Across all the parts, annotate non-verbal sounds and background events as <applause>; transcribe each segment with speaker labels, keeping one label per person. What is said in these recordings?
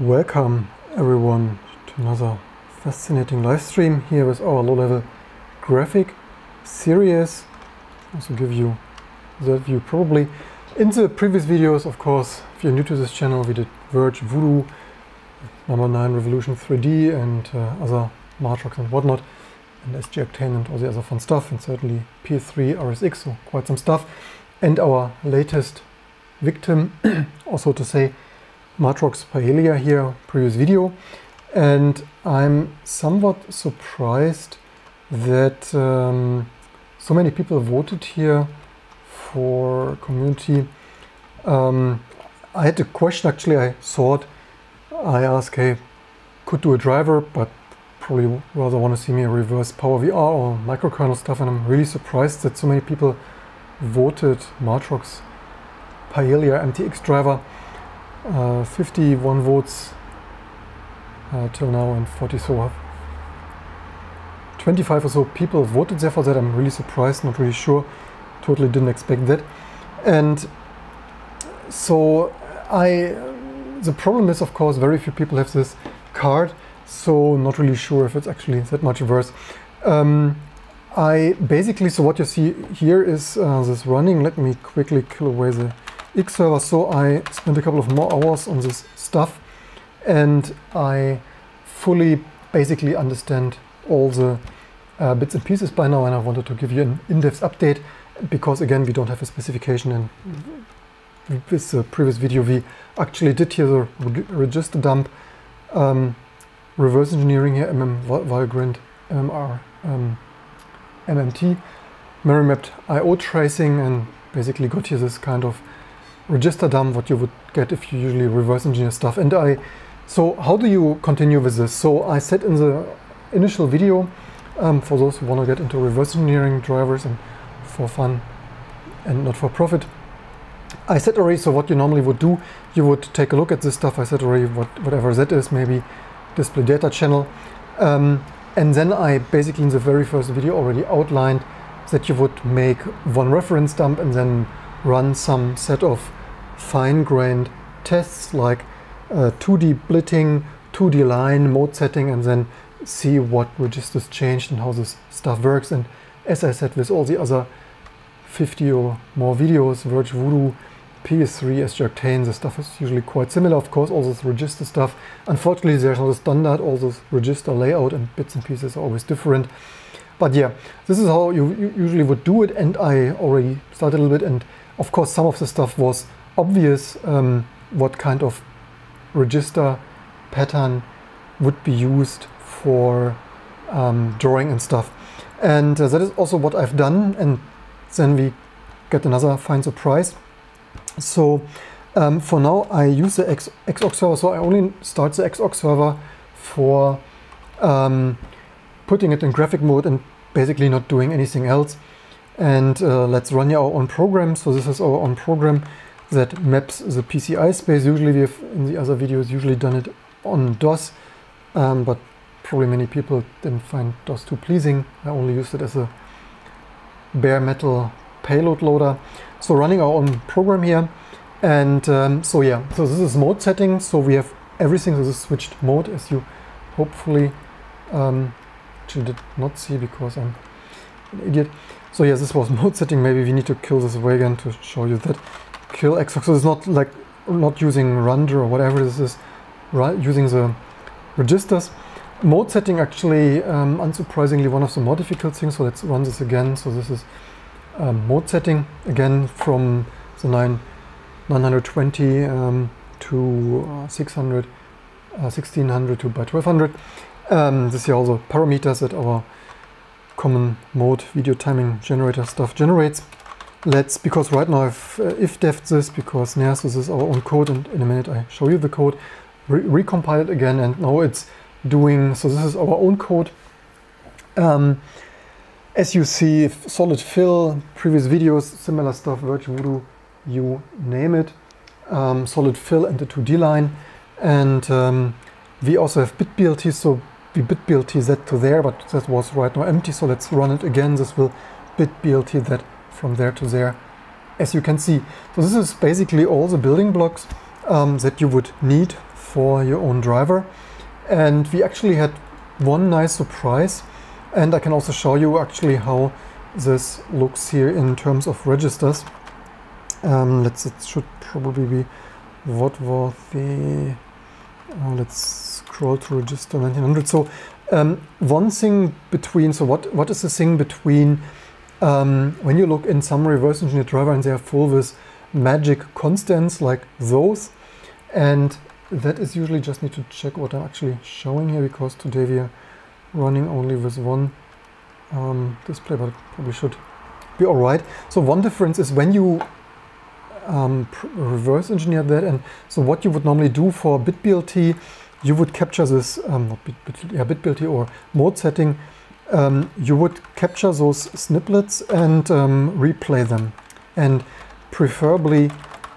Speaker 1: Welcome everyone to another fascinating live stream here with our low-level graphic series. Also give you that view probably. In the previous videos, of course, if you're new to this channel, we did ViRGE, Voodoo, Number 9 Revolution 3D and uh, other Matrox and whatnot, and SG Octane and all the other fun stuff, and certainly PS3, RSX, so quite some stuff. And our latest victim, <clears throat> also to say, Matrox Parhelia here, previous video. And I'm somewhat surprised that um, so many people voted here for community. Um, I had a question actually, I thought I asked, hey, could do a driver, but probably rather want to see me reverse Power VR or microkernel stuff, and I'm really surprised that so many people voted Matrox Parhelia MTX driver. Uh, 51 votes uh, till now and 40 so 25 or so people voted there for that. I'm really surprised, not really sure. Totally didn't expect that. And so I, the problem is of course very few people have this card, so not really sure if it's actually that much worse. Um, I basically, so what you see here is uh, this running. Let me quickly kill away the X server. So I spent a couple of more hours on this stuff and I fully basically understand all the uh, bits and pieces by now and I wanted to give you an in-depth update because again we don't have a specification and with the previous video we actually did here the register dump um, reverse engineering here mm Valgrind mmr um, mmt memory mapped IO tracing and basically got here this kind of register dump what you would get if you usually reverse engineer stuff. And I so how do you continue with this? So I said in the initial video um, for those who want to get into reverse engineering drivers and for fun and not for profit I said already so what you normally would do you would take a look at this stuff. I said already what whatever that is maybe display data channel. Um, and then I basically in the very first video already outlined that you would make one reference dump and then run some set of fine-grained tests like uh, 2D blitting, 2D line, mode setting, and then see what registers changed and how this stuff works. And as I said, with all the other 50 or more videos, ViRGE Voodoo, PS3, SG Octane, the stuff is usually quite similar. Of course, all this register stuff. Unfortunately, there's not a standard. All this register layout and bits and pieces are always different. But yeah, this is how you usually would do it. And I already started a little bit. And of course, some of the stuff was obvious um, what kind of register pattern would be used for um, drawing and stuff. And uh, that is also what I've done. And then we get another fine surprise. So um, for now, I use the X server. So I only start the Xorg server for um, putting it in graphic mode and basically not doing anything else. And uh, let's run our own program. So this is our own program that maps the PCI space. Usually we have in the other videos usually done it on DOS, um, but probably many people didn't find DOS too pleasing. I only used it as a bare metal payload loader. So running our own program here. And um, so yeah, so this is mode setting. So we have everything. So this is switched mode as you hopefully um, actually did not see because I'm an idiot. So yes, this was <laughs> mode setting. Maybe we need to kill this away again to show you that kill Xbox. So it's not like not using render or whatever this is, right? Using the registers. Mode setting actually, um, unsurprisingly, one of the more difficult things. So let's run this again. So this is um, mode setting again from the 9, 920 um, to uh, 600, uh, 1600 to by 1200. Um, this is also parameters that our common mode video timing generator stuff generates. Let's, because right now I've uh, if def this, because yes, this is our own code and in a minute I show you the code, re recompile it again and now it's doing, so this is our own code. Um, as you see, solid fill, previous videos, similar stuff, ViRGE Voodoo, you name it. Um, solid fill and the 2D line. And um, we also have bitblt, so we bitblt that to there, but that was right now empty. So let's run it again. This will bitblt that from there to there, as you can see. So this is basically all the building blocks um, that you would need for your own driver. And we actually had one nice surprise. And I can also show you actually how this looks here in terms of registers. Um, let's, it should probably be, what was the, uh, let's scroll to register 1900. So um, one thing between, so what, what is the thing between um, when you look in some reverse engineered driver and they are full with magic constants like those, and that is usually just need to check what I'm actually showing here because today we are running only with one um, display, but probably should be all right. So one difference is when you um, reverse engineer that, and so what you would normally do for BitBLT, you would capture this, um, not bit, bit, yeah, or mode setting, um, you would capture those snippets and um, replay them, and preferably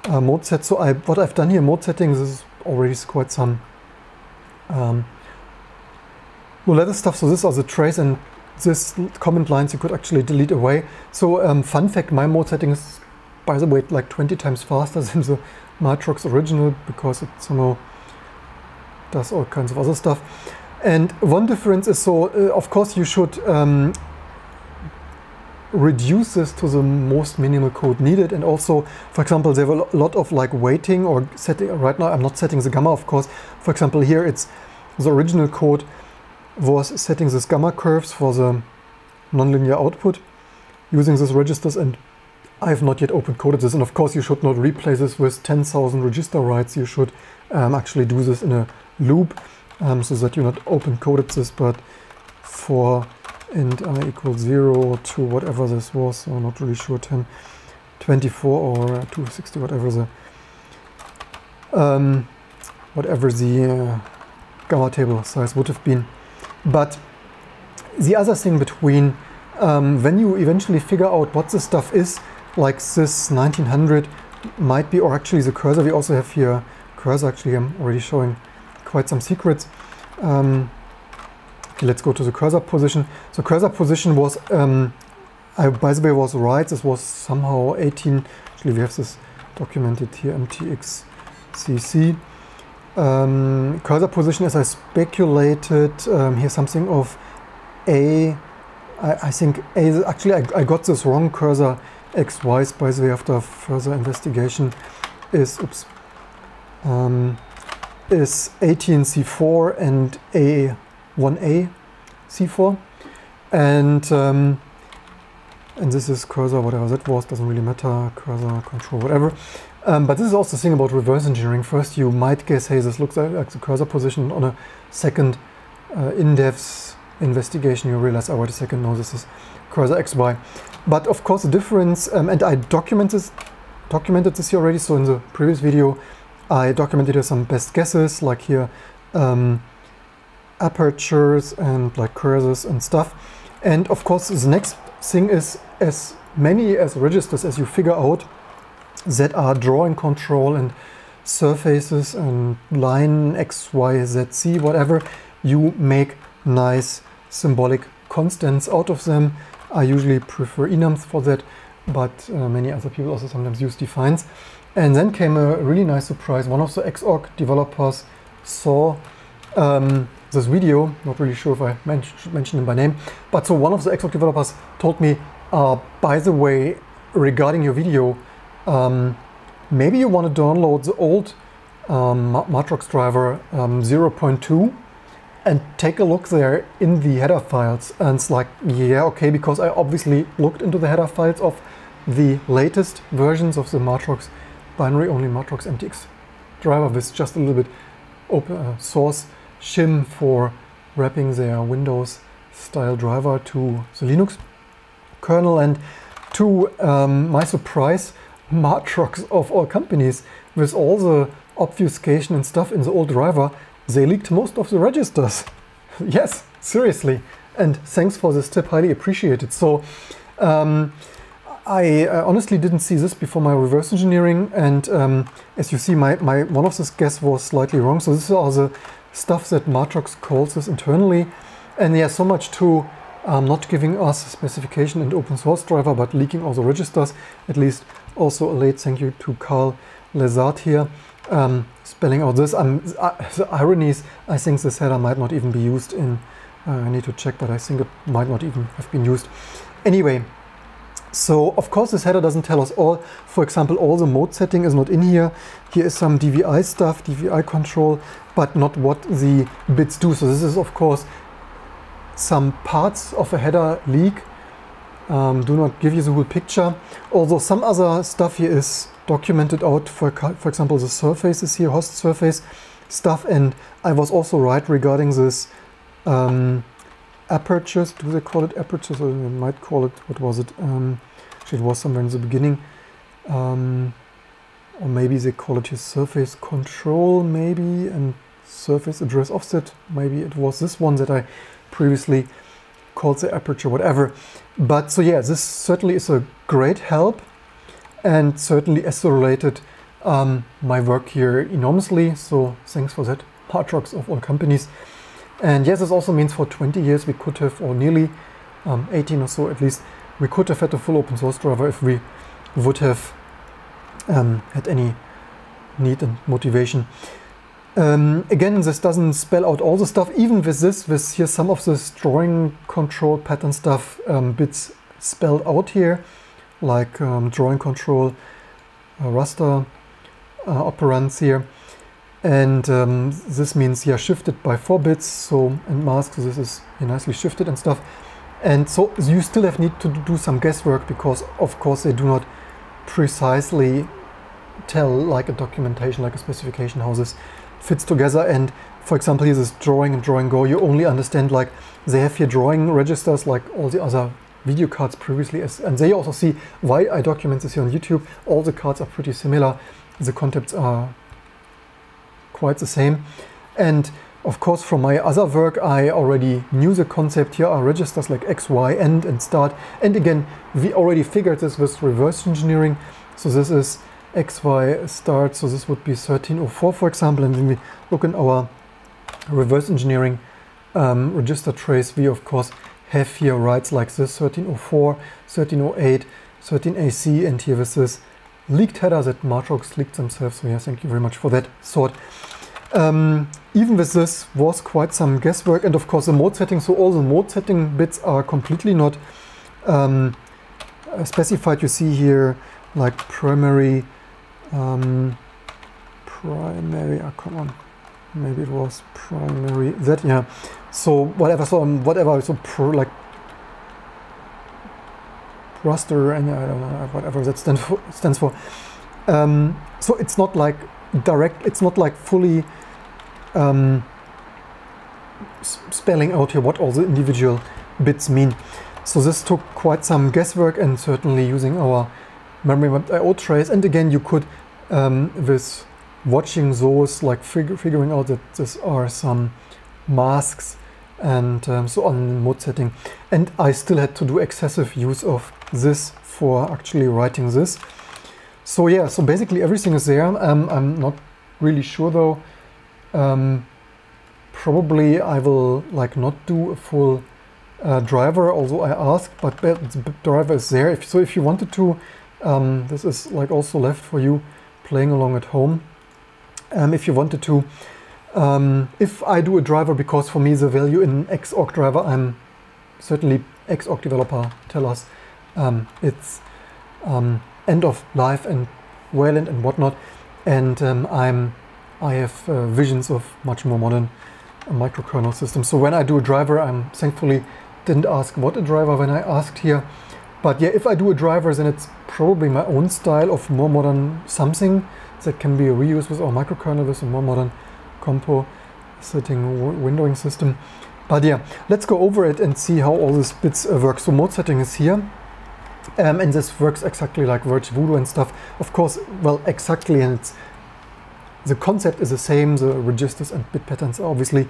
Speaker 1: uh, mode set. So I, what I've done here, mode settings is already quite some um, letter stuff. So this are the trace and this comment lines you could actually delete away. So um, fun fact, my mode setting is, by the way, like 20 times faster <laughs> than the Matrox original because it somehow does all kinds of other stuff. And one difference is so, uh, of course, you should um, reduce this to the most minimal code needed. And also, for example, there were a lot of like waiting or setting. Right now, I'm not setting the gamma, of course. For example, here it's the original code was setting these gamma curves for the nonlinear output using these registers and I have not yet open coded this and of course you should not replace this with 10,000 register writes you should um, actually do this in a loop um, so that you not open coded this but for int i equals 0 to whatever this was so not really sure 10 24 or 260 whatever the um, whatever the uh, gamma table size would have been. But the other thing between um, when you eventually figure out what this stuff is, like this 1900 might be, or actually the cursor, we also have here cursor, actually I'm already showing quite some secrets. Um, okay, let's go to the cursor position. So cursor position was, um, I, by the way, was right. This was somehow 18, actually we have this documented here, mtxcc. Um, cursor position, as I speculated, um, here's something of A. I, I think A, actually I, I, got this wrong cursor XY, by the way, after further investigation, is, oops, um, is 18C4 and A1A C4. And, um, and this is cursor, whatever that was, doesn't really matter, cursor, control, whatever. Um, but this is also the thing about reverse engineering. First, you might guess, hey, this looks like the cursor position. On a second uh, in-depth investigation, you realize, oh, wait a second, no, this is cursor XY. But of course, the difference, um, and I documented this, documented this here already. So in the previous video, I documented some best guesses, like here um, apertures and like cursors and stuff. And of course, the next thing is as many as registers as you figure out that are drawing control and surfaces and line x, y, z, c, whatever, you make nice symbolic constants out of them. I usually prefer enums for that, but uh, many other people also sometimes use defines. And then came a really nice surprise. One of the Xorg developers saw um, this video, not really sure if I men should mention him by name, but so one of the Xorg developers told me, uh, by the way, regarding your video, um, maybe you want to download the old um, Matrox driver um, 0.2 and take a look there in the header files. And it's like, yeah, okay, because I obviously looked into the header files of the latest versions of the Matrox binary only Matrox MTX driver with just a little bit open uh, source shim for wrapping their Windows style driver to the Linux kernel. And to um, my surprise, Matrox of all companies, with all the obfuscation and stuff in the old driver, they leaked most of the registers. <laughs> yes, seriously. And thanks for this tip, highly appreciated. So um, I uh, honestly didn't see this before my reverse engineering. And um, as you see, my, my one of this guess was slightly wrong. So this is all the stuff that Matrox calls this internally. And yeah so much to um, not giving us specification and open source driver, but leaking all the registers, at least also a late thank you to Carl Lazard here. um, spelling out this. Um, the irony is, I think this header might not even be used in, uh, I need to check, but I think it might not even have been used. Anyway, so of course this header doesn't tell us all. For example, all the mode setting is not in here. Here is some DVI stuff, DVI control, but not what the bits do. So this is of course some parts of a header leak. Um, do not give you the whole picture. Although some other stuff here is documented out, for, for example, the surfaces here, host surface stuff. And I was also right regarding this um, apertures. Do they call it apertures? Or they might call it, what was it? Um, actually, it was somewhere in the beginning. Um, or maybe they call it surface control, maybe, and surface address offset. Maybe it was this one that I previously called the aperture, whatever. But so yeah, this certainly is a great help and certainly accelerated um, my work here enormously. So thanks for that, Matrox of all companies. And yes, this also means for 20 years we could have, or nearly um, 18 or so at least, we could have had a full open source driver if we would have um, had any need and motivation. Um, again, this doesn't spell out all the stuff. Even with this, with here some of this drawing control pattern stuff um, bits spelled out here, like um, drawing control, uh, raster uh, operands here. And um, this means yeah shifted by four bits so and mask so this is nicely shifted and stuff. And so you still have need to do some guesswork because of course they do not precisely tell like a documentation like a specification how this fits together. And for example here this drawing and drawing go. You only understand like they have here drawing registers like all the other video cards previously as, and they also see why I document this here on YouTube. All the cards are pretty similar. The concepts are quite the same. And of course, from my other work, I already knew the concept. Here are registers like X, Y, end, and start. And again, we already figured this with reverse engineering. So this is X, Y, start. So this would be 1304, for example. And when we look in our reverse engineering um, register trace, we of course have here writes like this 1304, 1308, 13AC, and here this is leaked header that Matrox leaked themselves. So yeah, thank you very much for that sort. Um, even with this was quite some guesswork and of course the mode setting. So all the mode setting bits are completely not um, uh, specified. You see here like primary, um, primary, oh, come on, maybe it was primary, that, yeah. So whatever, so um, whatever, so like raster and I don't know whatever that stands for. Stands for. Um, so it's not like direct. It's not like fully um, spelling out here what all the individual bits mean. So this took quite some guesswork and certainly using our memory mapped IO trace. And again, you could um, with watching those like fig figuring out that these are some masks and um, so on mode setting. And I still had to do excessive use of this for actually writing this. So yeah, so basically everything is there. Um, I'm not really sure though. Um, probably I will like not do a full uh, driver, although I asked, but the driver is there. If, so if you wanted to, um, this is like also left for you playing along at home. Um, if you wanted to, um, if I do a driver, because for me the value in Xorg driver, I'm certainly Xorg developer tell us um, it's um, end of life and Wayland and whatnot, and I'm I have uh, visions of much more modern uh, microkernel systems. So when I do a driver, I'm thankfully didn't ask what a driver when I asked here. But yeah, if I do a driver, then it's probably my own style of more modern something that can be reused with our microkernel with a more modern compo setting windowing system. But yeah, let's go over it and see how all these bits uh, work. So mode setting is here. Um, and this works exactly like ViRGE Voodoo and stuff. Of course, well, exactly, and it's the concept is the same. The registers and bit patterns are obviously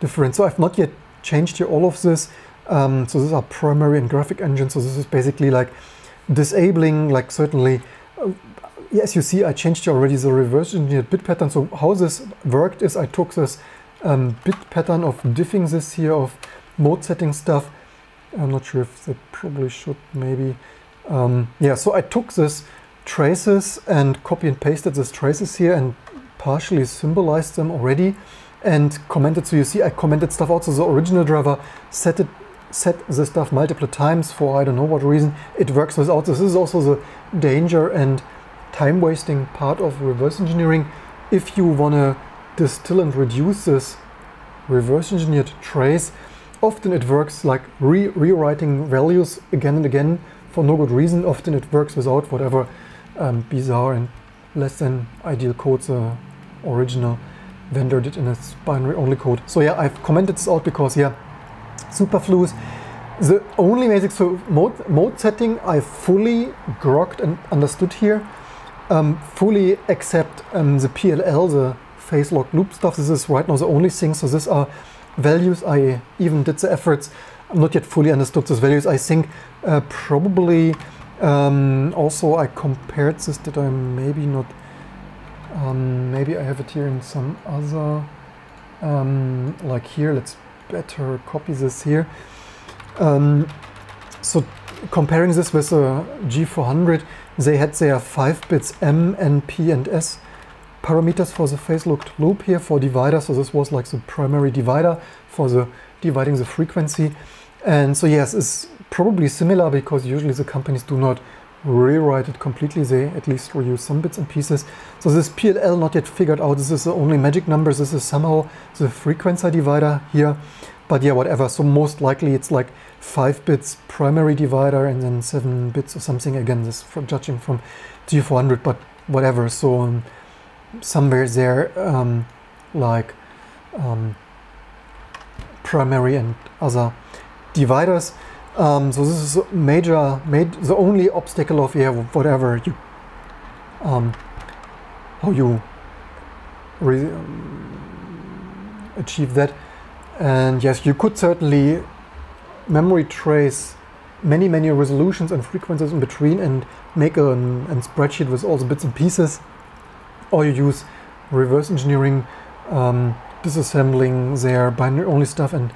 Speaker 1: different. So I've not yet changed here all of this. Um, so these are primary and graphic engines. So this is basically like disabling, like certainly, uh, yes, you see, I changed already the reverse engineered bit pattern. So how this worked is I took this um, bit pattern of diffing this here of mode setting stuff. I'm not sure if that probably should maybe, um, yeah, so I took this traces and copy and pasted this traces here and partially symbolized them already and commented. So you see, I commented stuff out. So the original driver set it, set the stuff multiple times for I don't know what reason. It works without this. This is also the danger and time wasting part of reverse engineering. If you want to distill and reduce this reverse engineered trace, often it works like re rewriting values again and again for no good reason. Often it works without whatever um, bizarre and less than ideal codes the original vendor did in its binary only code. So yeah, I've commented this out because yeah, superfluous. The only basic so mode, mode setting I fully grokked and understood here, um, fully except um, the PLL, the phase lock loop stuff. This is right now the only thing. So these are values I even did the efforts. I'm not yet fully understood these values. I think uh, probably um, also I compared this. Did I maybe not? Um, maybe I have it here in some other, um, like here, let's better copy this here. Um, so comparing this with a G400, they had their 5 bits M, N, P and S parameters for the phase locked loop here for divider. So this was like the primary divider for the dividing the frequency. And so yes, it's probably similar because usually the companies do not rewrite it completely. They at least reuse some bits and pieces. So this PLL not yet figured out. This is the only magic numbers. This is somehow the frequency divider here. But yeah, whatever. So most likely it's like five bits primary divider and then seven bits or something. Again, this from judging from G400, but whatever. So um, somewhere there, um, like um, primary and other dividers. Um, so this is major, made the only obstacle of yeah, whatever you, um, how you um, achieve that. And yes, you could certainly memory trace many, many resolutions and frequencies in between and make a, a spreadsheet with all the bits and pieces. Or you use reverse engineering, um, disassembling their binary only stuff and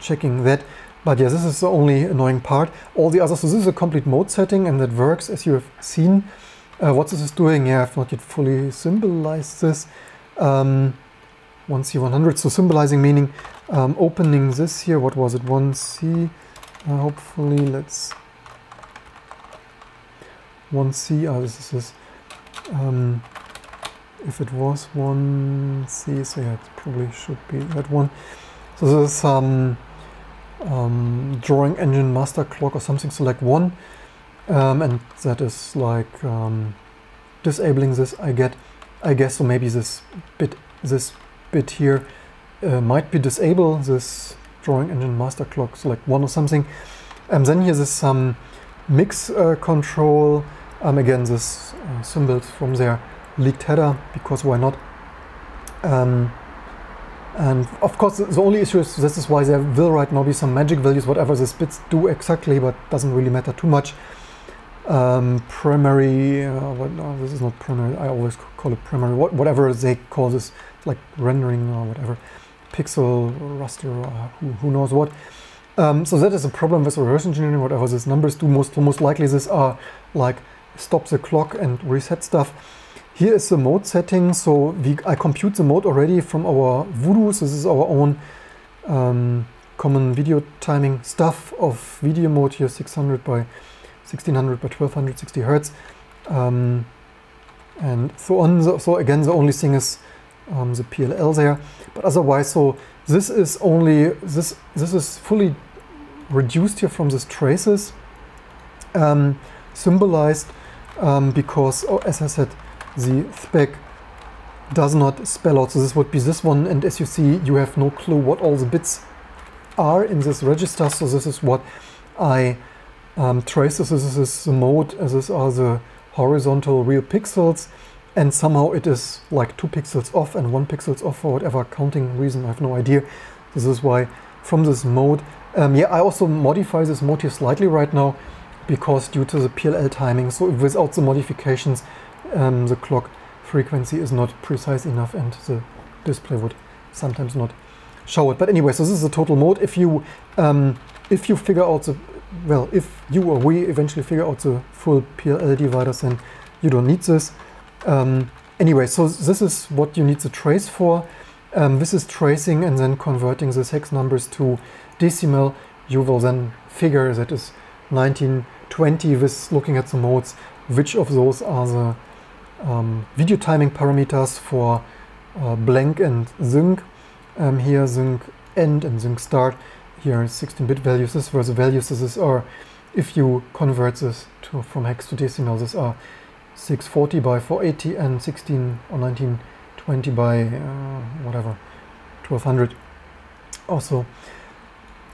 Speaker 1: checking that. But yeah, this is the only annoying part. All the others, so this is a complete mode setting and that works as you have seen. Uh, what this is doing, yeah, I've not yet fully symbolized this. Um, 1C100, so symbolizing meaning um, opening this here, what was it, 1C, uh, hopefully, let's, 1C, oh, this is, um, if it was 1C, so yeah, it probably should be that one. So this is um, um, drawing engine master clock or something select one. Um, and that is like um, disabling this I get I guess so maybe this bit this bit here uh, might be disable this drawing engine master clock select one or something. And then here's some mix uh, control. Um, again this uh, symbols from their leaked header because why not? Um, and of course, the only issue is this is why there will right now be some magic values, whatever the bits do exactly, but doesn't really matter too much. Um, primary, uh, what, no, this is not primary, I always call it primary, what, whatever they call this, like rendering or whatever, pixel, raster, who, who knows what. Um, so that is a problem with reverse engineering, whatever these numbers do, most, most likely this are like stop the clock and reset stuff. Here is the mode setting. So we, I compute the mode already from our Voodoo. So this is our own um, common video timing stuff of video mode here, 600 by 1600 by 1260 hertz. Um, and so on. So, again, the only thing is um, the PLL there. But otherwise, so this is only, this, this is fully reduced here from these traces, um, symbolized um, because, oh, as I said, the spec does not spell out. So this would be this one. And as you see, you have no clue what all the bits are in this register. So this is what I um, trace. This is the mode. These are the horizontal real pixels. And somehow it is like two pixels off and one pixels off for whatever counting reason. I have no idea. This is why from this mode. Um, yeah, I also modify this mode here slightly right now because due to the PLL timing. So without the modifications, um, the clock frequency is not precise enough and the display would sometimes not show it. But anyway, so this is the total mode. If you um, if you figure out the well, if you or we eventually figure out the full PLL dividers, then you don't need this. Um, anyway, so this is what you need the trace for. Um, this is tracing and then converting the hex numbers to decimal. You will then figure that is 1920 with looking at the modes, which of those are the um, video timing parameters for uh, blank and sync. Um, here sync end and sync start. Here 16-bit values. This were the values. This is are if you convert this to from hex to decimal. This are 640 by 480 and 16 or 1920 by uh, whatever 1200 also.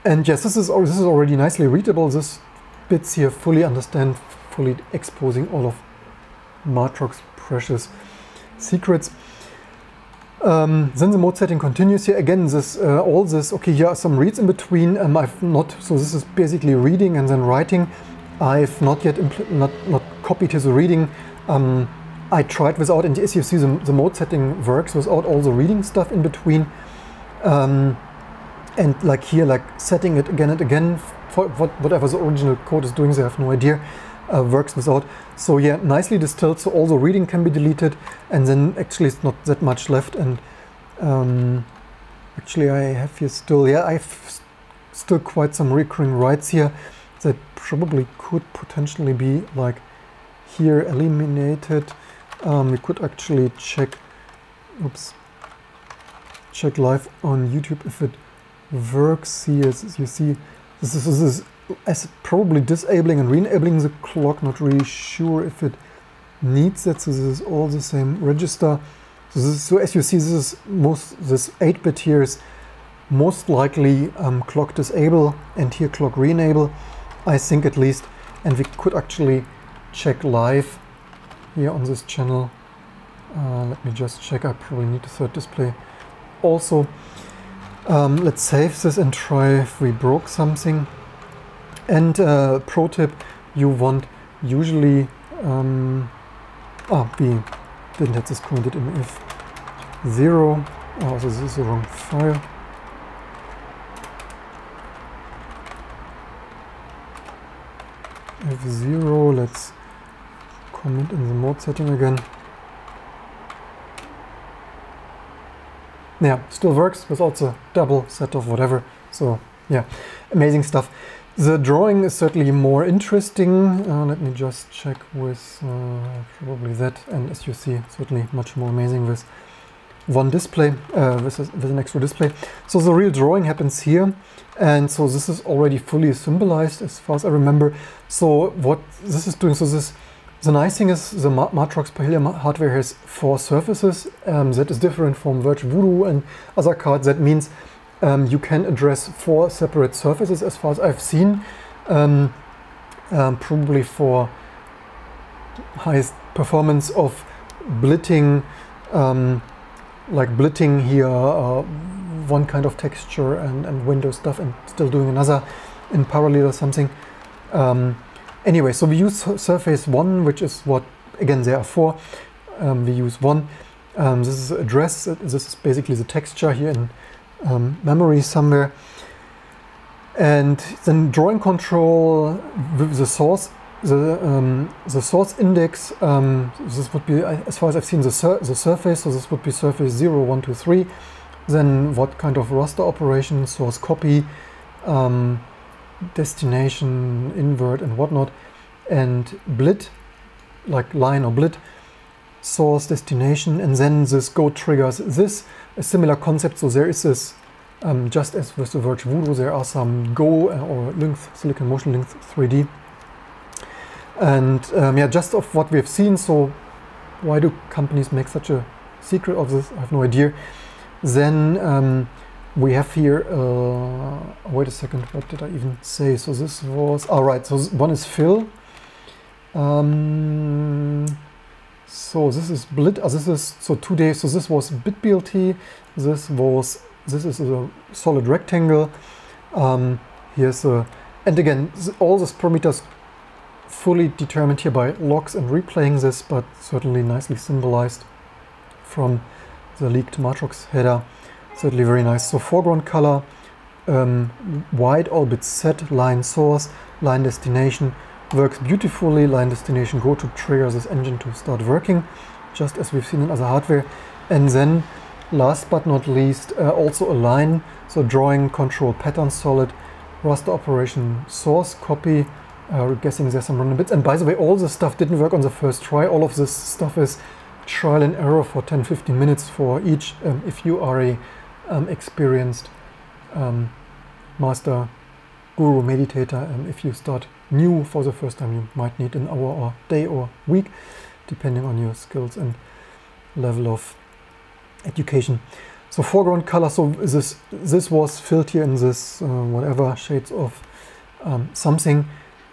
Speaker 1: And yes, this is this is already nicely readable. This bits here fully understand, fully exposing all of Matrox precious secrets. Um, then the mode setting continues here. Again, this uh, all this, okay, here are some reads in between. Um, I've not, so this is basically reading and then writing. I've not yet not, not copied his reading. Um, I tried without, and as you see, the, the, mode setting works without all the reading stuff in between. Um, and like here, like setting it again and again for what, whatever the original code is doing, they have no idea uh, works without. So yeah, nicely distilled, so all the reading can be deleted, and then actually it's not that much left. And um, actually I have here still, yeah, I have still quite some recurring writes here that probably could potentially be like here eliminated. Um, we could actually check, oops, check live on YouTube if it works here. As you see, this is, this is as probably disabling and re-enabling the clock, not really sure if it needs that, so this is all the same register. So, is, so as you see, this is most this 8-bit here is most likely um, clock disable and here clock re-enable, I think at least. And we could actually check live here on this channel. Uh, let me just check, I probably need a third display also. Um, let's save this and try if we broke something. And uh, pro tip, you want usually, um, ah, we didn't have this commented in if 0, oh, this is the wrong file. F0, let's comment in the mode setting again. Yeah, still works with also double set of whatever. So yeah, amazing stuff. The drawing is certainly more interesting. Uh, let me just check with uh, probably that. And as you see, certainly much more amazing with one display, uh, with, a, with an extra display. So the real drawing happens here. And so this is already fully symbolized as far as I remember. So what this is doing, so this, the nice thing is the Matrox Parhelia hardware has four surfaces. Um, that is different from Virtual Voodoo and other cards. That means um, you can address four separate surfaces as far as I've seen, um, um, probably for highest performance of blitting, um, like blitting here, uh, one kind of texture and, and window stuff and still doing another in parallel or something. Um, anyway, so we use surface one, which is what, again, there are four. Um, we use one. this is address, this is basically the texture here in um, memory somewhere. And then drawing control with the source, the, um, the source index, um, this would be, as far as I've seen, the, sur the surface, so this would be surface 0, 1, 2, 3. Then what kind of raster operation, source copy, um, destination, invert and whatnot. And blit, like line or blit, source, destination, and then this go triggers this a similar concept. So there is this, um, just as with the Virtual Voodoo, there are some Go uh, or Lynx, Silicon Motion Lynx 3D. And um, yeah, just of what we have seen, so why do companies make such a secret of this? I have no idea. Then um, we have here, uh, wait a second, what did I even say? So this was, all right, so one is fill. So this is blit, uh, this is, so today, so this was bitblt, this was, this is a solid rectangle. Um, here's a, and again, all these parameters fully determined here by logs and replaying this, but certainly nicely symbolized from the leaked Matrox header. Certainly very nice. So foreground color, um, white all bits set, line source, line destination, works beautifully. Line destination go to trigger this engine to start working. just as we've seen in other hardware. And then last but not least, uh, also line. so drawing, control, pattern solid, raster operation, source, copy, uh, guessing there's some random bits. And by the way, all this stuff didn't work on the first try. All of this stuff is trial and error for 10-15 minutes for each um, if you are a um, experienced um, master guru meditator and if you start new for the first time you might need an hour or day or week depending on your skills and level of education so foreground color so this this was filled here in this uh, whatever shades of um, something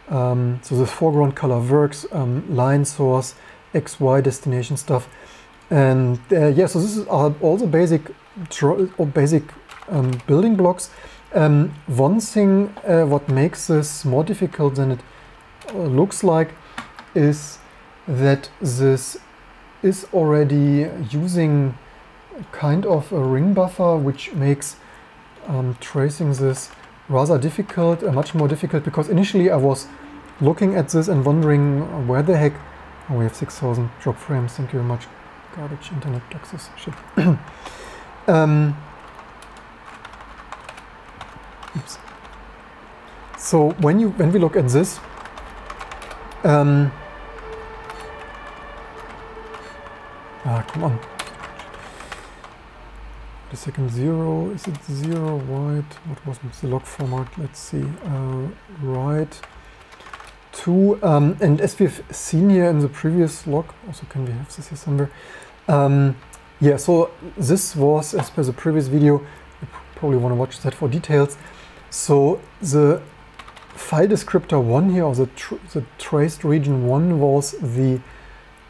Speaker 1: um, so this foreground color works um, line source XY destination stuff. And uh, yeah, so this is all the basic or basic um, building blocks. Um, one thing uh, what makes this more difficult than it uh, looks like is that this is already using kind of a ring buffer which makes um, tracing this rather difficult, uh, much more difficult because initially I was looking at this and wondering where the heck Oh, we have 6,000 drop frames. Thank you very much. Garbage internet access. Shit. <clears throat> um, oops. So when you when we look at this, um, ah, come on. The second zero is it zero white? What was the log format? Let's see. Uh, right two, um, and as we've seen here in the previous log, also can we have this here somewhere? Um, yeah, so this was, as per the previous video, you probably want to watch that for details. So the file descriptor 1 here, or the, tr the traced region 1 was the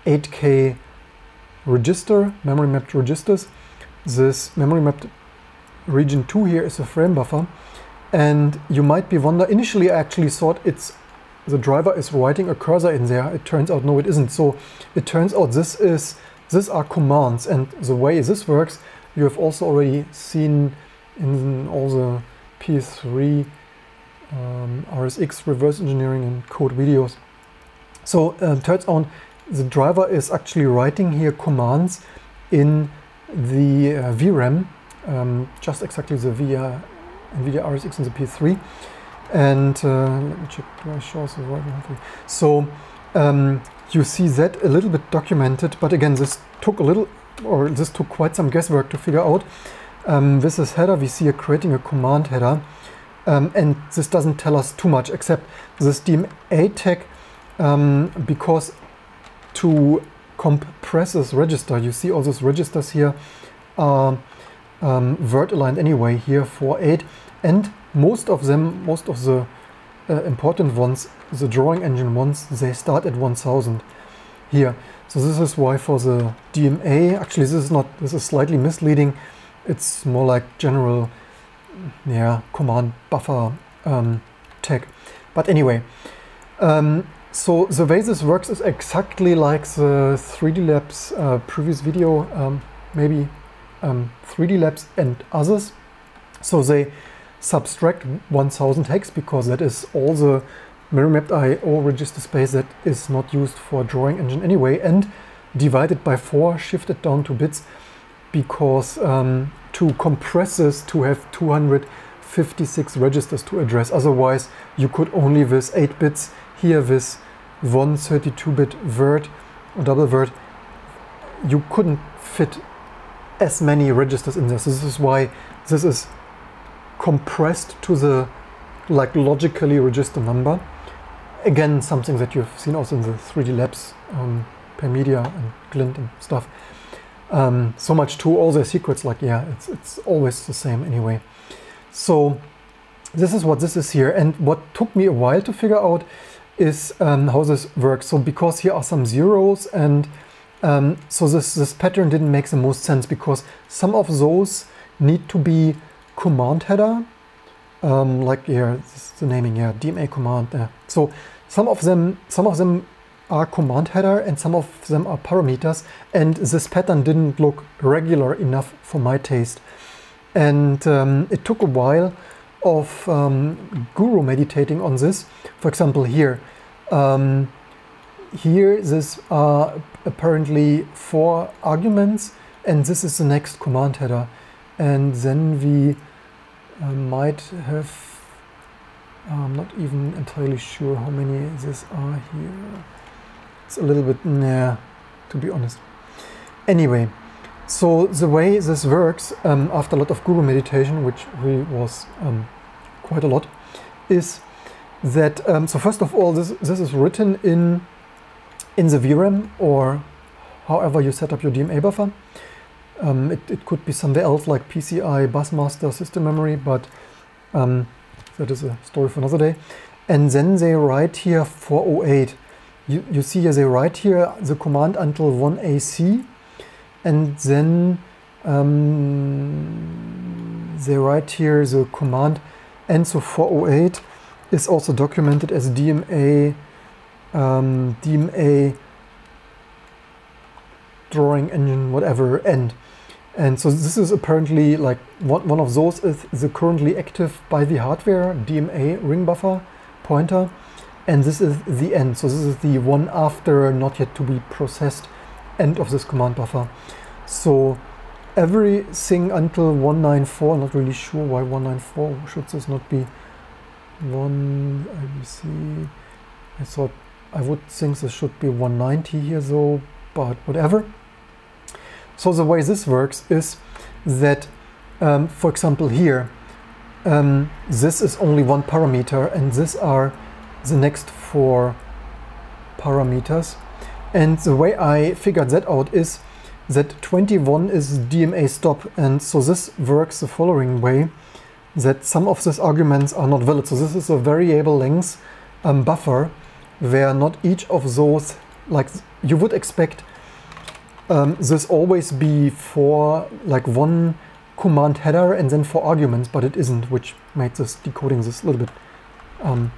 Speaker 1: 8K register, memory mapped registers. This memory mapped region 2 here is a frame buffer. And you might be wonder, initially I actually thought it's the driver is writing a cursor in there. It turns out no, it isn't. So it turns out this is these are commands, and the way this works, you have also already seen in all the PS3 um, RSX reverse engineering and code videos. So uh, turns out the driver is actually writing here commands in the uh, VRAM, um, just exactly the VIA, NVIDIA RSX and the PS3. And uh, let me check, do I show the right one? So um, you see that a little bit documented, but again, this took a little, or this took quite some guesswork to figure out. Um, with this header, we see a creating a command header. Um, and this doesn't tell us too much, except this DMA tag, um, because to compress this register, you see all those registers here are um, word aligned anyway here for 8 and most of them, most of the uh, important ones, the drawing engine ones, they start at 1000 here. So this is why for the DMA, actually this is not, this is slightly misleading. It's more like general, yeah, command buffer um, tag. But anyway, um, so the way this works is exactly like the 3D Labs uh, previous video, um, maybe 3D um, Labs and others. So they subtract 1000 hex because that is all the memory mapped IO register space that is not used for drawing engine anyway and divided by 4 shifted down to bits because um, to compress this to have 256 registers to address otherwise you could only with 8 bits here with one 32-bit word or double word you couldn't fit as many registers in this. This is why this is compressed to the like logically register number. Again, something that you've seen also in the 3D Labs, um, Permedia and Glint and stuff. Um, so much to all their secrets, like, yeah, it's, it's always the same anyway. So this is what this is here. And what took me a while to figure out is um, how this works. So because here are some zeros and um, so this, this pattern didn't make the most sense because some of those need to be command header, um, like here, the naming here, DMA command. Uh, so some of them, some of them are command header and some of them are parameters. And this pattern didn't look regular enough for my taste. And um, it took a while of um, guru meditating on this. For example, here, um, here this are apparently four arguments and this is the next command header and then we uh, might have I'm not even entirely sure how many this are here it's a little bit nah to be honest anyway so the way this works um, after a lot of Google meditation which really was um, quite a lot is that um, so first of all this this is written in in the VRAM or however you set up your DMA buffer um, it, it, could be somewhere else like PCI, Busmaster, system memory, but um, that is a story for another day. And then they write here 408. You, you see they write here the command until 1AC and then um, they write here the command and so 408 is also documented as DMA um, DMA drawing engine whatever end and so this is apparently like one, one of those is the currently active by the hardware DMA ring buffer pointer. And this is the end. So this is the one after not yet to be processed end of this command buffer. So everything until 194, I'm not really sure why 194, should this not be 1 ABC? I thought I would think this should be 190 here though, but whatever. So the way this works is that, um, for example, here, um, this is only one parameter and these are the next four parameters. And the way I figured that out is that 21 is DMA stop. And so this works the following way, that some of these arguments are not valid. So this is a variable length um, buffer where not each of those, like you would expect um, this always be for like one command header and then for arguments, but it isn't, which made this decoding this a little bit um,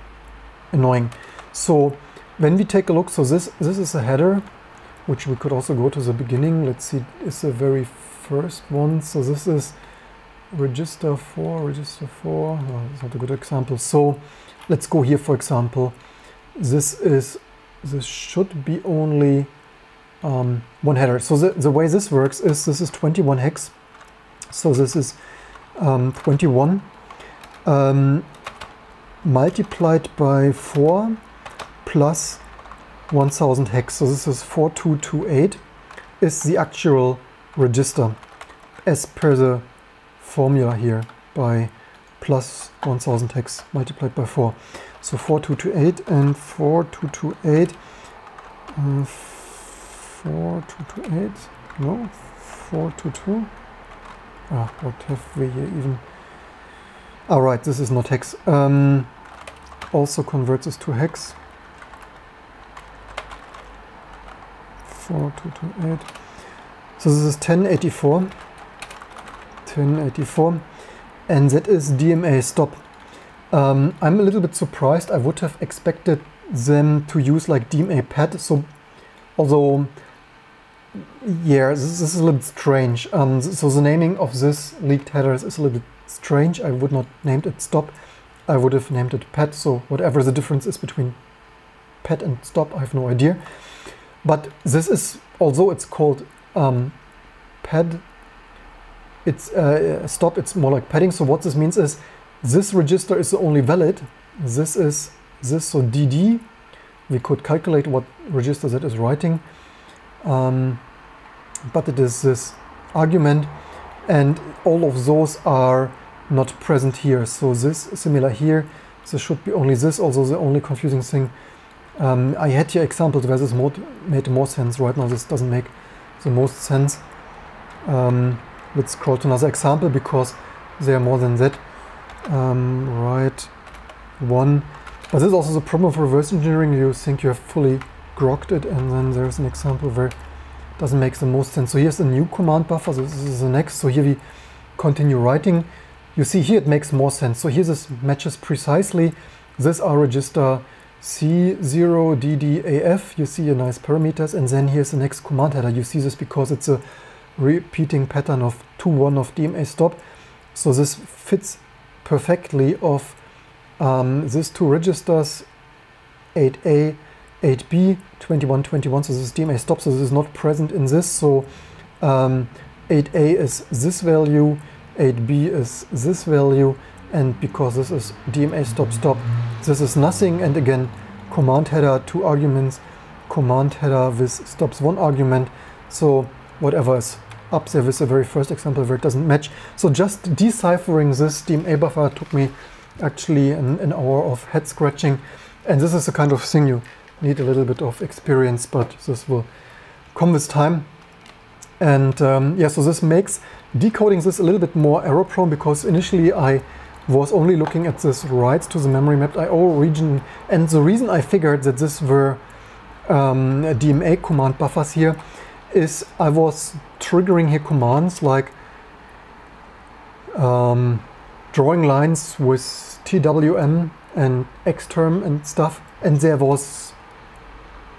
Speaker 1: annoying. So when we take a look, so this this is a header, which we could also go to the beginning. Let's see, it's the very first one. So this is register 4, register 4, oh, that's not a good example. So let's go here, for example. This is, this should be only um, one header. So the, the way this works is this is 21 hex. So this is um, 21 um, multiplied by 4 plus 1000 hex. So this is 4228 is the actual register as per the formula here by plus 1000 hex multiplied by 4. So 4228 and 4228 uh, 4228, no, 422. Ah, what have we here even? All right, this is not hex. Um, also converts this to hex. 4228. So this is 1084. 1084. And that is DMA stop. Um, I'm a little bit surprised. I would have expected them to use like DMA pad. So although yeah, this, this, is a little bit strange. Um, so the naming of this leaked headers is a little bit strange. I would not named it stop. I would have named it pet. So whatever the difference is between pet and stop, I have no idea. But this is, although it's called um, it's uh, stop, it's more like padding. So what this means is this register is only valid. This is this, so DD. We could calculate what register that is writing. Um, but it is this argument and all of those are not present here. So this similar here, this should be only this, also the only confusing thing. Um, I had here examples where this made more sense. Right now this doesn't make the most sense. Um, let's scroll to another example because there are more than that. Um, right, one. But this is also the problem of reverse engineering. You think you have fully grokked it and then there's an example where it doesn't make the most sense. So here's a new command buffer, this is the next. So here we continue writing. You see here it makes more sense. So here this matches precisely. This R register C0DDAF. You see a nice parameters and then here's the next command header. You see this because it's a repeating pattern of 2-1 of DMA stop. So this fits perfectly of um, these two registers 8A 8b, 21, 21, so this is DMA stop, so this is not present in this, so um, 8a is this value, 8b is this value, and because this is DMA stop stop, this is nothing, and again, command header, two arguments, command header with stops one argument, so whatever is up there with the very first example where it doesn't match. So just deciphering this DMA buffer took me actually an, an hour of head scratching, and this is the kind of thing you need a little bit of experience, but this will come with time. And um, yeah, so this makes decoding this a little bit more error prone because initially I was only looking at this writes to the memory mapped IO region. And the reason I figured that this were um, DMA command buffers here is I was triggering here commands like um, drawing lines with TWM and xterm and stuff. And there was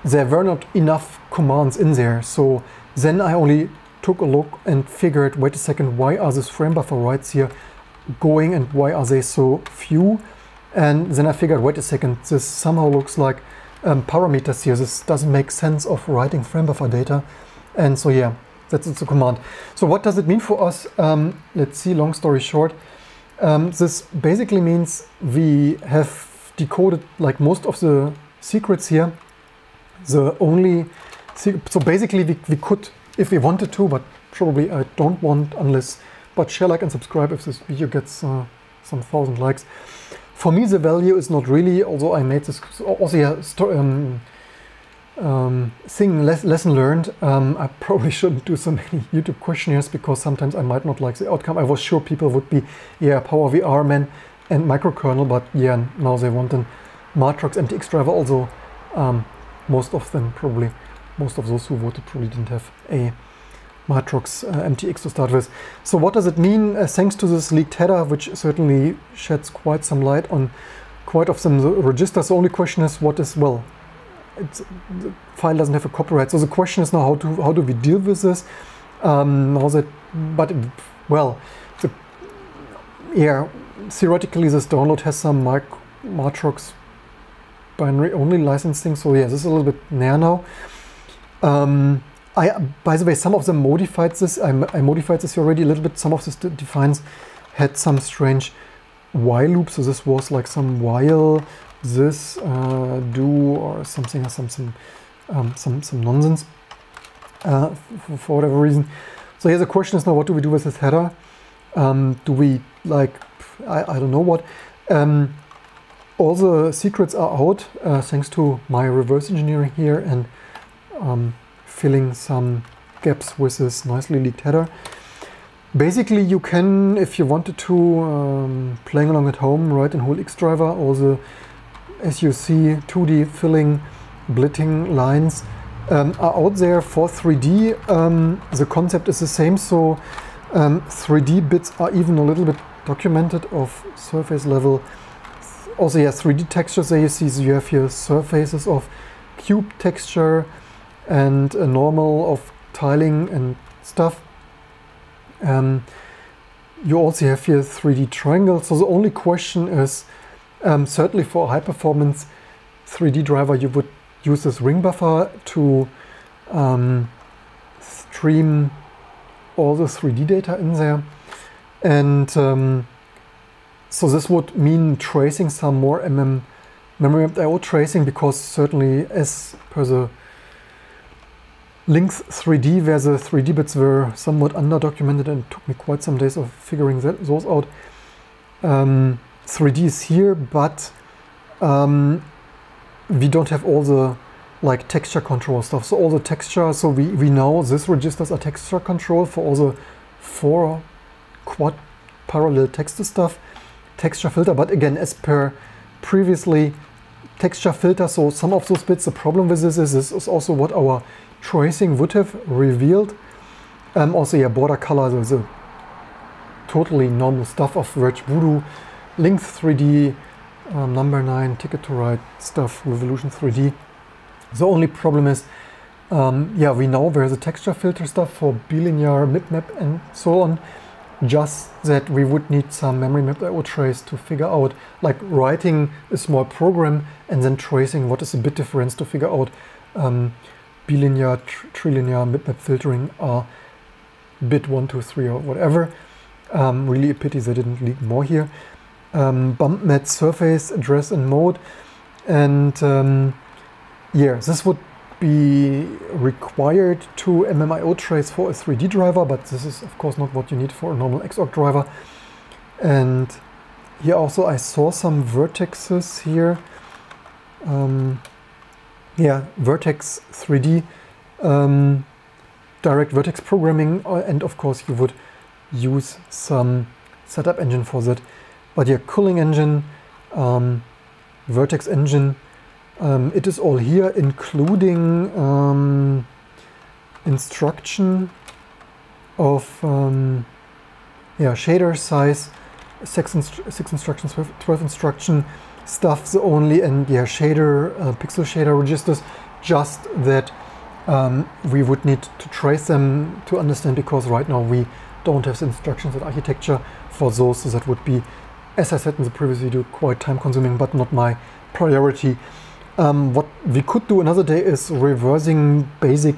Speaker 1: there were not enough commands in there. So then I only took a look and figured, wait a second, why are these frame buffer writes here going and why are they so few? And then I figured, wait a second, this somehow looks like um, parameters here. This doesn't make sense of writing frame buffer data. And so yeah, that's the command. So what does it mean for us? Um, let's see, long story short. Um, this basically means we have decoded like most of the secrets here the only so basically we, we could if we wanted to but probably I don't want unless but share like and subscribe if this video gets uh, some thousand likes. For me the value is not really although I made this also yeah story, um, um, thing less, lesson learned um, I <laughs> probably shouldn't do so many <laughs> YouTube questionnaires because sometimes I might not like the outcome. I was sure people would be yeah power VR man and microkernel but yeah now they want an Matrox MTX driver also um, most of them probably, most of those who voted probably didn't have a Matrox uh, MTX to start with. So what does it mean? Uh, thanks to this leaked header, which certainly sheds quite some light on quite of some registers. The only question is what is, well, the file doesn't have a copyright. So the question is now how to how do we deal with this? Um, that, but well, the, yeah, theoretically this download has some Matrox binary only licensing. So yeah, this is a little bit near now. Um, I, by the way, some of them modified this. I, I modified this already a little bit. Some of this defines had some strange while loop. So this was like some while this uh, do or something or some some um, some some nonsense uh, for, whatever reason. So here the question is now, what do we do with this header? Um, do we like I, I don't know what. Um, all the secrets are out uh, thanks to my reverse engineering here and um, filling some gaps with this nicely leaked header. Basically, you can, if you wanted to, um, playing along at home, write in whole X driver, all the, as you see, 2D filling, blitting lines um, are out there for 3D. Um, the concept is the same, so 3D um, bits are even a little bit documented of surface level also yeah 3D textures there you see so you have here surfaces of cube texture and a normal of tiling and stuff. Um, you also have here 3D triangles. So the only question is um, certainly for a high performance 3D driver you would use this ring buffer to um, stream all the 3D data in there and um, so this would mean tracing some more MM memory IO tracing because certainly as per the Lynx 3D where the 3D bits were somewhat under-documented and took me quite some days of figuring that, those out. Um, 3D is here, but um, we don't have all the like texture control stuff. So all the texture, so we, we know this registers are texture control for all the four quad parallel texture stuff texture filter. But again, as per previously, texture filter, so some of those bits, the problem with this is this is also what our tracing would have revealed. Um, also, yeah, border color, so the totally normal stuff of Reg Voodoo, Link 3D, um, number 9, Ticket to Ride stuff, Revolution 3D. The only problem is, um, yeah, we know there's a texture filter stuff for bilinear, mipmap, and so on. just that we would need some memory map IO trace to figure out, like writing a small program and then tracing what is the bit difference to figure out um, bilinear, tr trilinear map filtering are bit 1, 2, 3 or whatever. Um, really a pity they didn't leak more here. Um, bump map surface address and mode and um, yeah this would be required to MMIO trace for a 3D driver but this is of course not what you need for a normal Xorg driver and here also I saw some vertexes here um, yeah vertex 3D um, direct vertex programming and of course you would use some setup engine for that. But yeah, culling engine, um, vertex engine, um, it is all here, including um, instruction of um, yeah shader size, six, inst six instructions, 12 instruction stuff only, and yeah shader uh, pixel shader registers. Just that um, we would need to trace them to understand because right now we don't have instructions and architecture for those, so that would be, as I said in the previous video, quite time consuming, but not my priority. Um, what we could do another day is reversing basic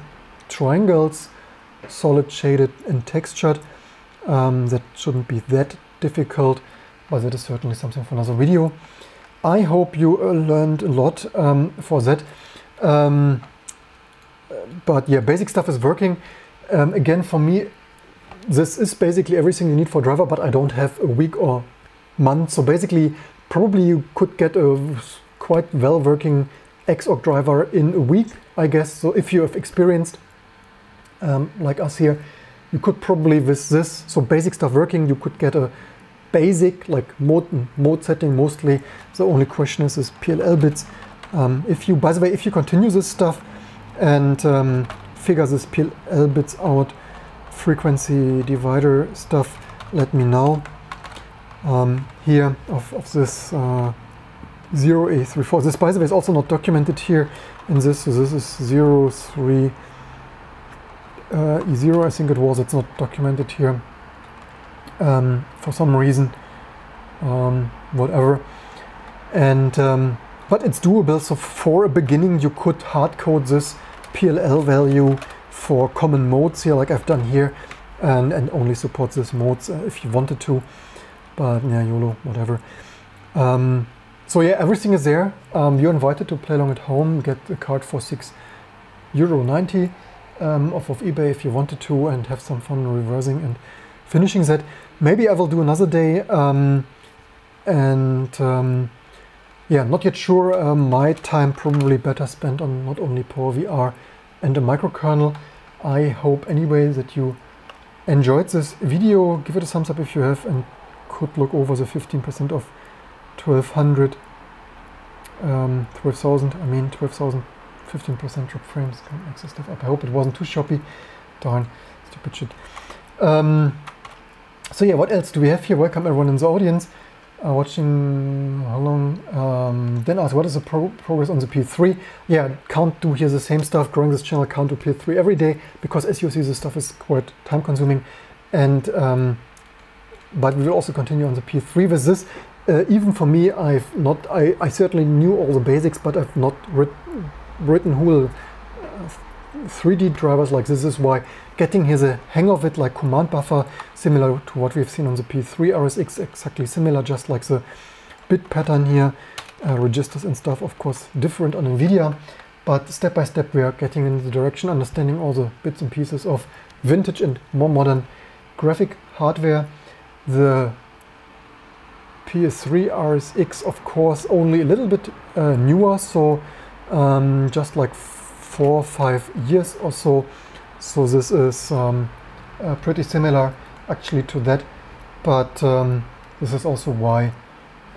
Speaker 1: triangles, solid shaded and textured. Um, that shouldn't be that difficult, but that is certainly something for another video. I hope you uh, learned a lot um, for that. Um, but yeah, basic stuff is working. Um, again, for me, this is basically everything you need for driver, but I don't have a week or month. So basically, probably you could get a quite well working Xorg driver in a week, I guess. So if you have experienced, um, like us here, you could probably with this, so basic stuff working, you could get a basic like mode, mode setting mostly. The only question is, this PLL bits. Um, if you, by the way, if you continue this stuff and um, figure this PLL bits out, frequency divider stuff, let me know. Um, here of, of this uh, 0A34. This, by the way, is also not documented here in this. So this is 03 uh, E0, I think it was. It's not documented here um, for some reason, um, whatever. And um, but it's doable. So for a beginning, you could hard code this PLL value for common modes here, like I've done here, and, and only supports this modes uh, if you wanted to. But yeah, YOLO, whatever. Um, so yeah, everything is there. Um, you're invited to play along at home, get a card for 6 euro 90 um, off of eBay if you wanted to and have some fun reversing and finishing that. Maybe I will do another day um, and um, yeah, not yet sure. Uh, my time probably better spent on not only Power VR and a microkernel. I hope anyway that you enjoyed this video. Give it a thumbs up if you have and could look over the 15% of 1200, um, 12,000, I mean 12,000, 15% drop frames. Can't mix this stuff up. I hope it wasn't too choppy. Darn, stupid shit. Um, so yeah, what else do we have here? Welcome everyone in the audience uh, watching how long um, then ask what is the pro progress on the P3 yeah can't do here the same stuff growing this channel can't do P3 every day because as you see this stuff is quite time consuming and um, but we will also continue on the P3 with this. Uh, even for me I've not I, I certainly knew all the basics but I've not writ written whole 3D drivers like this is why getting here the hang of it like command buffer similar to what we've seen on the P3 RSX exactly similar just like the bit pattern here uh, registers and stuff of course different on NVIDIA. But step by step we are getting in the direction understanding all the bits and pieces of vintage and more modern graphic hardware. The PS3 RSX of course only a little bit uh, newer. So um, just like four five years or so. So this is um, uh, pretty similar actually to that, but um, this is also why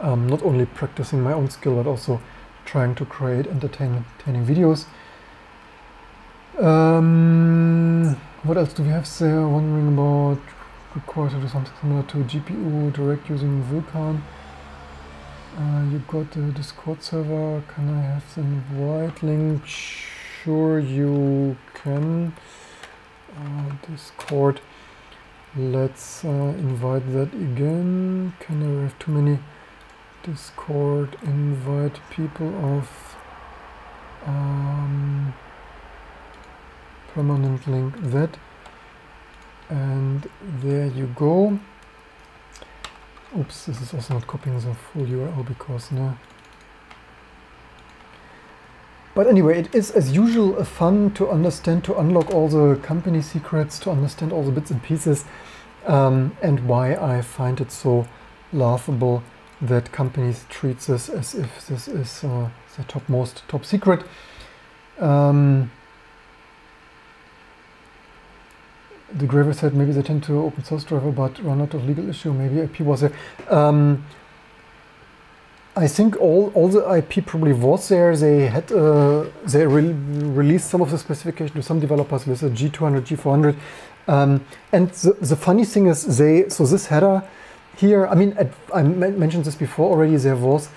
Speaker 1: I'm not only practicing my own skill, but also trying to create entertaining videos. Um, what else do we have there? Wondering about requires to do something similar to GPU direct using Vulkan. Uh, you got the Discord server. Can I have the invite link? Sure you can uh, Discord. Let's uh, invite that again. Can I have too many Discord invite people of um, permanent link that? And there you go. Oops this is also not copying the full URL because no but anyway it is as usual a fun to understand to unlock all the company secrets to understand all the bits and pieces um, and why I find it so laughable that companies treat this as if this is uh, the topmost top secret um, the Graver said maybe they tend to open source driver but run out of legal issue. Maybe IP was there. Um, I think all, all the IP probably was there. They had uh, they re released some of the specification to some developers with a G200, G400. Um, and the, the funny thing is they so this header here. I mean, at, I mentioned this before already. There was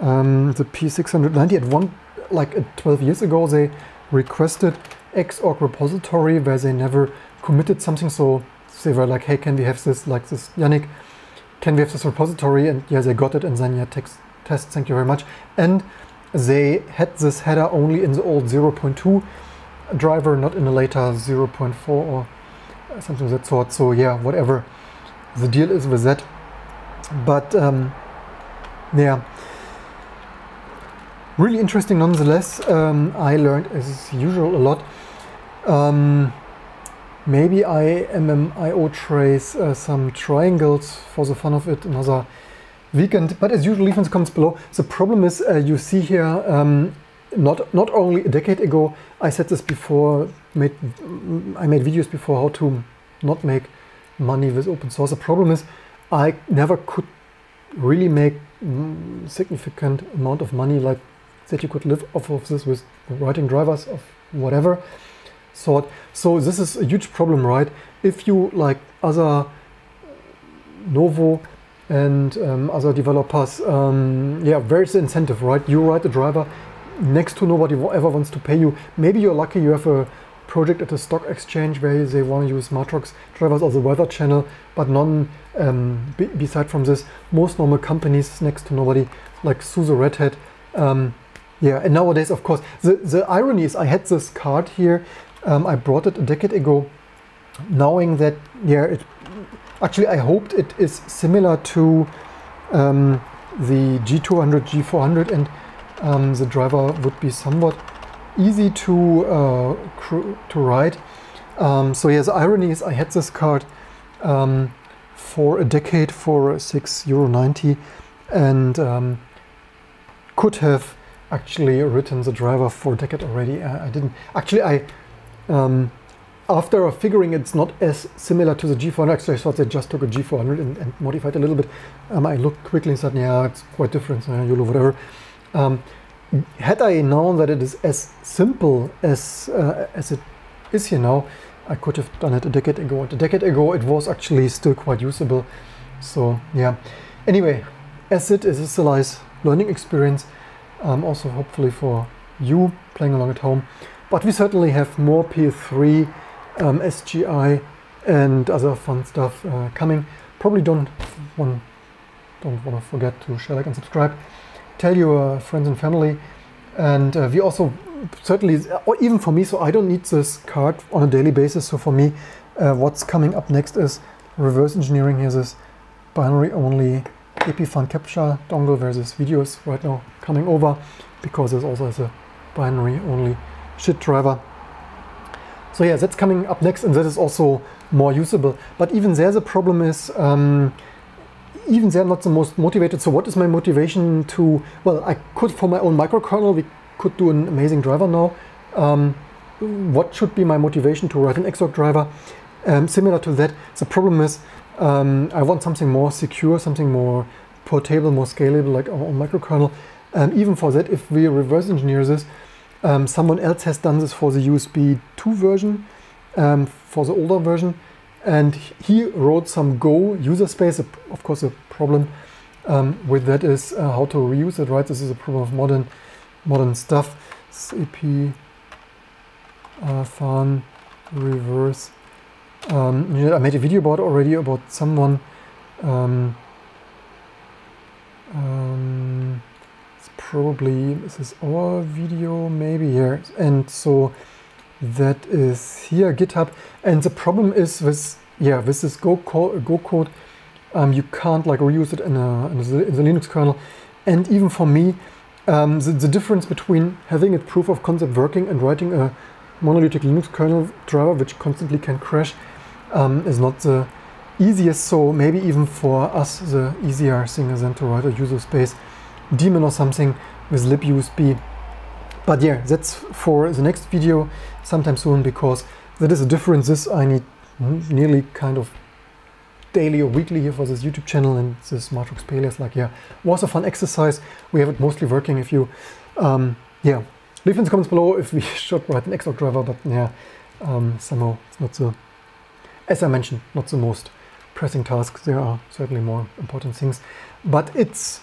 Speaker 1: um, the P690 at one like uh, 12 years ago. They requested Xorg repository where they never committed something. So they were like, hey, can we have this, like this, Yannick, can we have this repository? And yeah, they got it. And then yeah, text test, thank you very much. And they had this header only in the old 0.2 driver, not in the later 0.4 or something of that sort. So yeah, whatever the deal is with that. But um, yeah, really interesting nonetheless. Um, I learned as usual a lot. Um, Maybe I MMIO trace uh, some triangles for the fun of it another weekend, but as usual, leave in the comments below. The problem is uh, you see here, um, not not only a decade ago, I said this before, made I made videos before how to not make money with open source. The problem is I never could really make mm, significant amount of money like that you could live off of this with writing drivers of whatever sort. So this is a huge problem, right? If you like other Nouveau and um, other developers, um, yeah, where's the incentive, right? You write a driver next to nobody ever wants to pay you. Maybe you're lucky you have a project at a stock exchange where they want to use Matrox drivers or the weather channel, but none um, beside from this, most normal companies next to nobody like SUSE Red Hat. Um, yeah, and nowadays, of course, the, the irony is I had this card here um, I brought it a decade ago, knowing that, yeah, it, actually I hoped it is similar to um, the G200, G400 and um, the driver would be somewhat easy to, uh, to write. Um, so the irony is I had this card um, for a decade for 6 euro 90 and um, could have actually written the driver for a decade already. I, I didn't. Actually, I um, after figuring it's not as similar to the G400, actually I thought they just took a G400 and, and modified a little bit. Um, I looked quickly and said, yeah, it's quite different, uh, YOLO, whatever. Um, had I known that it is as simple as, uh, as it is here now, I could have done it a decade ago. And a decade ago, it was actually still quite usable. So yeah. Anyway, ACID is a serialized learning experience, um, also hopefully for you playing along at home. But we certainly have more PS3, um, SGI and other fun stuff uh, coming. Probably don't want, don't want to forget to share, like and subscribe. Tell your friends and family. And uh, we also certainly, or even for me, so I don't need this card on a daily basis. So for me, uh, what's coming up next is reverse engineering. Here's this binary only Epiphan capture dongle where this video right now coming over because there's also a binary only shit driver. So yeah, that's coming up next and that is also more usable. But even there the problem is, um, even there I'm not the most motivated. So what is my motivation to, well, I could for my own microkernel, we could do an amazing driver now. Um, what should be my motivation to write an Xorg driver? Um, similar to that, the problem is um, I want something more secure, something more portable, more scalable, like our own microkernel. Um, even for that, if we reverse engineer this, um, someone else has done this for the USB 2 version, um, for the older version, and he wrote some Go user space. Of course, a problem um, with that is uh, how to reuse it, right? This is a problem of modern modern stuff. CP uh, fun reverse Um, I made a video about already about someone. Um, um, probably this is our video maybe here, and so that is here GitHub. And the problem is with yeah with this Go, co Go code, um, you can't like reuse it in, a, in, the, in the Linux kernel. And even for me, um, the, the, difference between having a proof of concept working and writing a monolithic Linux kernel driver which constantly can crash um, is not the easiest. So maybe even for us, the easier thing is then to write a user space daemon or something with libusb. But yeah, that's for the next video sometime soon because that is a difference. This I need nearly kind of daily or weekly here for this YouTube channel and this Matrox Parhelia is like, yeah, was a fun exercise. We have it mostly working if you, um, yeah, leave in the comments below if we <laughs> should write an Xorg driver, but yeah, um, somehow it's not so, as I mentioned, not the most pressing task. There are certainly more important things, but it's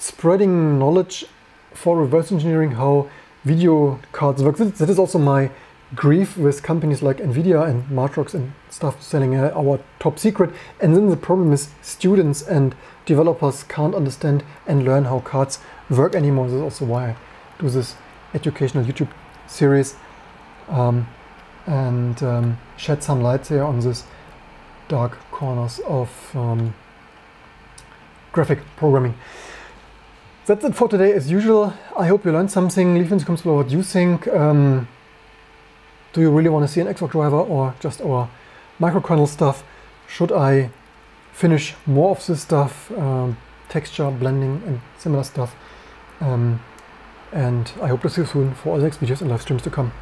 Speaker 1: spreading knowledge for reverse engineering how video cards work. That is also my grief with companies like Nvidia and Matrox and stuff selling uh, our top secret. And then the problem is students and developers can't understand and learn how cards work anymore. This is also why I do this educational YouTube series um, and um, shed some light there on this dark corners of um, graphic programming. That's it for today as usual. I hope you learned something. Leave in the comments below what you think. Um, do you really want to see an Xorg driver or just our microkernel stuff? Should I finish more of this stuff, um, texture, blending and similar stuff? Um, and I hope to see you soon for all the next videos and live streams to come.